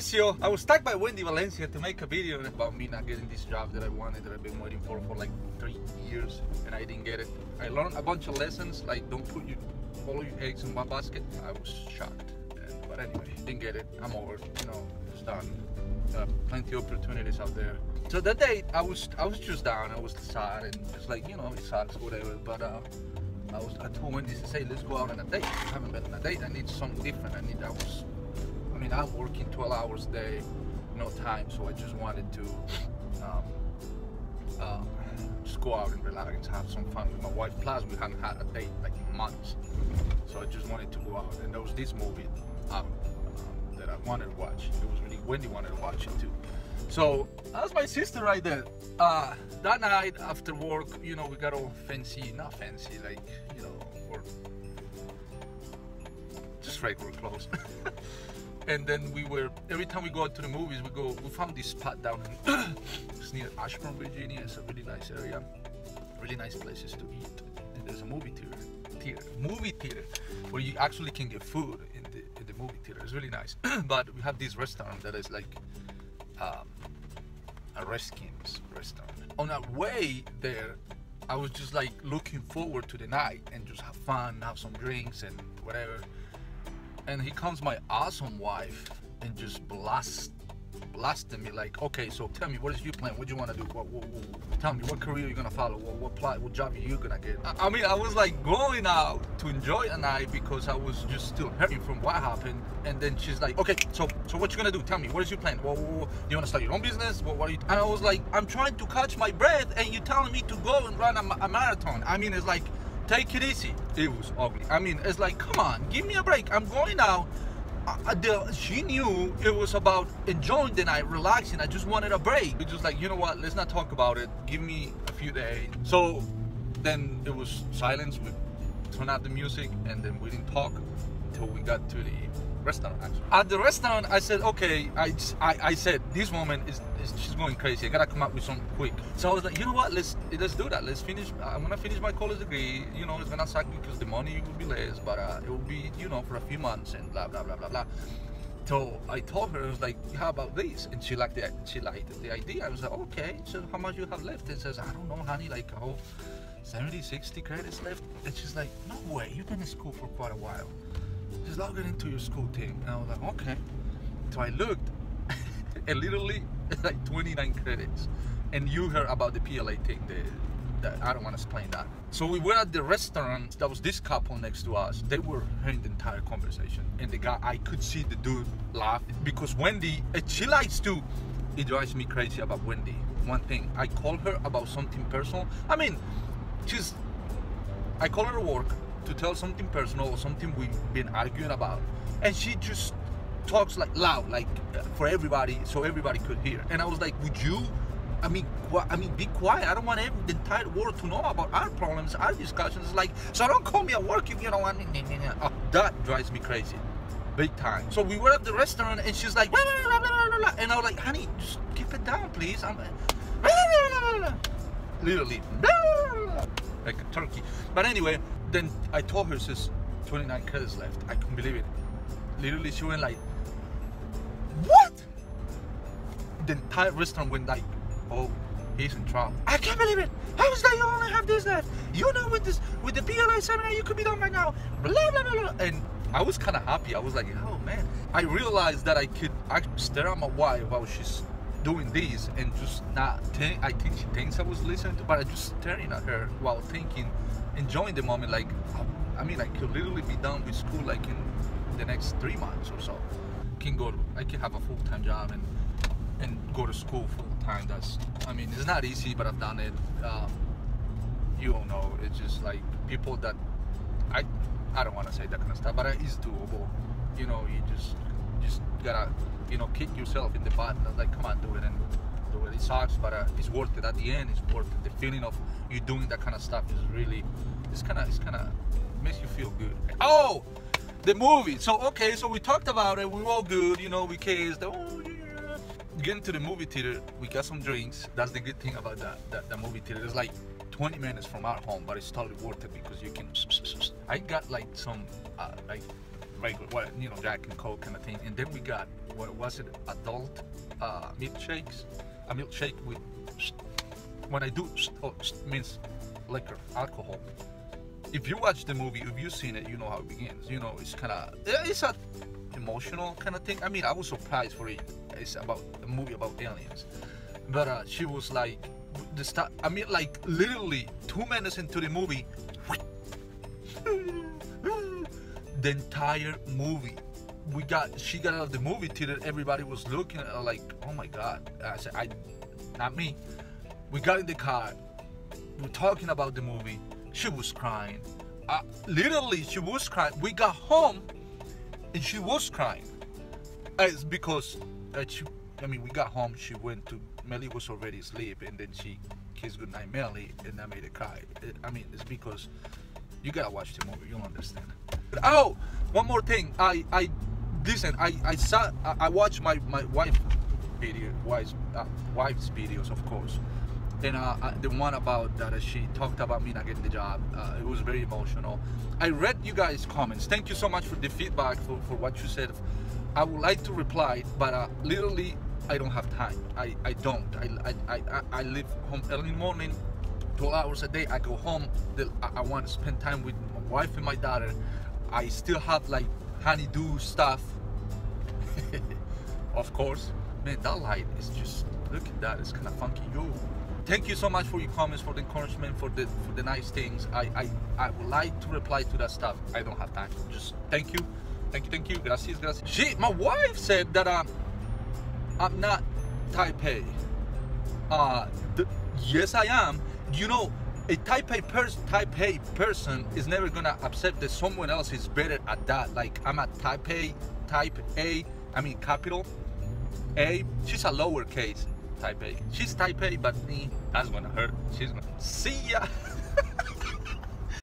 Mauricio. I was tagged by Wendy Valencia to make a video about me not getting this job that I wanted, that I've been waiting for for like three years, and I didn't get it. I learned a bunch of lessons, like don't put your all your eggs in one basket. I was shocked, but anyway, didn't get it. I'm over. You know, it's done. Uh, plenty of opportunities out there. So that day, I was I was just down. I was sad, and it's like you know, it sucks, whatever. But uh, I was I told Wendy to say, let's go out on a date. I haven't been on a date. I need something different. I need. I was. I mean, I'm working 12 hours a day, no time. So I just wanted to. Um, uh, just go out and relax, and have some fun with my wife. Plus, we hadn't had a date like in months, so I just wanted to go out. And there was this movie out um, that I wanted to watch. It was really Wendy wanted to watch it too. So that's my sister right there. Uh, that night after work, you know, we got all fancy, not fancy, like you know, or just regular clothes. and then we were every time we go out to the movies, we go. We found this spot down in it's near Ashburn, Virginia. It's a really nice area, really nice places to eat. And there's a movie theater, theater, movie theater, where you actually can get food in the in the movie theater. It's really nice. but we have this restaurant that is like um, a Redskins restaurant. On our way there, I was just like looking forward to the night and just have fun, have some drinks and whatever. And here comes my awesome wife and just blast blasting me like, okay, so tell me, what is your plan? What do you want to do? What, what, what- tell me, what career you're gonna follow? What, what plot? What job are you gonna get? I, I mean, I was like going out to enjoy a night because I was just still hurting from what happened. And then she's like, okay, so so what you gonna do? Tell me, what is your plan? What, what, you wanna start your own business? What are you? And I was like, I'm trying to catch my breath, and you're telling me to go and run a, a marathon. I mean, it's like, take it easy. It was ugly. I mean, it's like, come on, give me a break. I'm going out. I, the, she knew it was about enjoying the night, relaxing. I just wanted a break. We just like, you know what? Let's not talk about it. Give me a few days. So then it was silence. We turned out the music, and then we didn't talk until we got to the restaurant. Actually. At the restaurant, I said, okay. I, I, I said this woman is, is she's going crazy. I gotta come up with something quick. So I was like, you know what? Let's let's do that. Let's finish. I'm gonna finish my college degree. You know, it's gonna suck because the money will be less, but uh, it will be you know for a few months and blah blah blah blah blah. So I told her, I was like, how about this? And she liked the she liked the idea. I was like, okay. So how much you have left? And says, I don't know, honey. Like oh, 70, 60 credits left. And she's like, no way. You've been in school for quite a while. Just log it into your school thing. And I was like, okay. So I looked, and literally like 29 credits. And you heard about the PLA thing. The, I don't want to explain that. So we were at the restaurant. There was this couple next to us. They were hearing the entire conversation. And the guy, I could see the dude laugh because Wendy, uh, she likes to. It drives me crazy about Wendy. One thing, I call her about something personal. I mean, she's I call her work to tell something personal or something we've been arguing about, and she just talks like loud, like uh, for everybody, so everybody could hear. And I was like, "Would you? I mean, I mean, be quiet. I don't want every, the entire world to know about our problems, our discussions. Like, so don't call me at work if you don't want." Oh, that drives me crazy, big time. So we were at the restaurant, and she's like, "Blah, blah, blah, blah, blah, blah," and I was like, "Honey, just keep it down, please." I'm. literally like a turkey. But anyway, then I told her, says 29 credits left. I couldn't believe it. Literally, she went like, what? The entire restaurant went like, oh, he's in trouble. I can't believe it. How is that you only have this left? You know, with this, with the PLA seminar, you could be done right now. Blah blah blah blah. And I was kind of happy. I was like, oh man. I realized that I could actually stare at my wife while she's doing this and just not think I think she thinks I was listening to but I just staring at her while thinking enjoying the moment like I mean I could literally be done with school like in the next three months or so. Can go I can have a full-time job and and go to school full-time. That's I mean it's not easy but I've done it. Um, you don't know it's just like people that I I don't want to say that kind of stuff but it's doable. You know you just just gotta you know kick yourself in the butt. And like come on do it and do it it sucks but uh, it's worth it. At the end it's worth it. The feeling of you doing that kind of stuff is really it's kind of it's kind of makes you feel good. Oh! The movie. So okay so we talked about it. We were all good you know we kissed. Oh yeah. Getting to the movie theater we got some drinks. That's the good thing about that that, that movie theater. It's like 20 minutes from our home but it's totally worth it because you can i got like some uh, like regular, what you know, Jack and Coke kind of thing. And then we got what was it? Adult uh, milkshakes. A milkshake with when I do oh, means liquor, alcohol. If you watch the movie, if you've seen it, you know how it begins. You know, it's kind of it's a emotional kind of thing. I mean, I was surprised for it. It's about a movie about aliens, but uh, she was like the start. I mean, like literally two minutes into the movie, the entire movie. We got she got out of the movie theater. Everybody was looking at her like, oh my god. I said, I, not me. We got in the car. We're talking about the movie. She was crying. Uh, literally, she was crying. We got home, and she was crying. Uh, it's because uh, she, I mean, we got home. She went to Melly was already asleep, and then she kissed goodnight Melly, and I made her cry. It, I mean, it's because you gotta watch the movie. You'll understand. Oh, one more thing. I I listen. I I saw. I, I watched my my wife video, wife's uh, wife's videos, of course. And uh, the one about that uh, she talked about me not getting the job, uh, it was very emotional. I read you guys' comments. Thank you so much for the feedback for, for what you said. I would like to reply, but uh, literally I don't have time. I, I don't. I, I, I, I live home early morning, 12 hours a day. I go home. I want to spend time with my wife and my daughter. I still have like honeydew stuff. of course. Man, that light is just, look at that. It's kind of funky. Yo. Thank you so much for your comments, for the encouragement, for the for the nice things. I, I, I would like to reply to that stuff. I don't have time. Just thank you. Thank you, thank you. Gracias, gracias. She, my wife said that I'm, I'm not type A. Uh, the, yes, I am. You know, a type A person, type A person is never gonna accept that someone else is better at that. Like I'm a type A, type A. I mean capital A. She's a lowercase type A. She's type A, but me, that's gonna hurt. She's gonna see ya.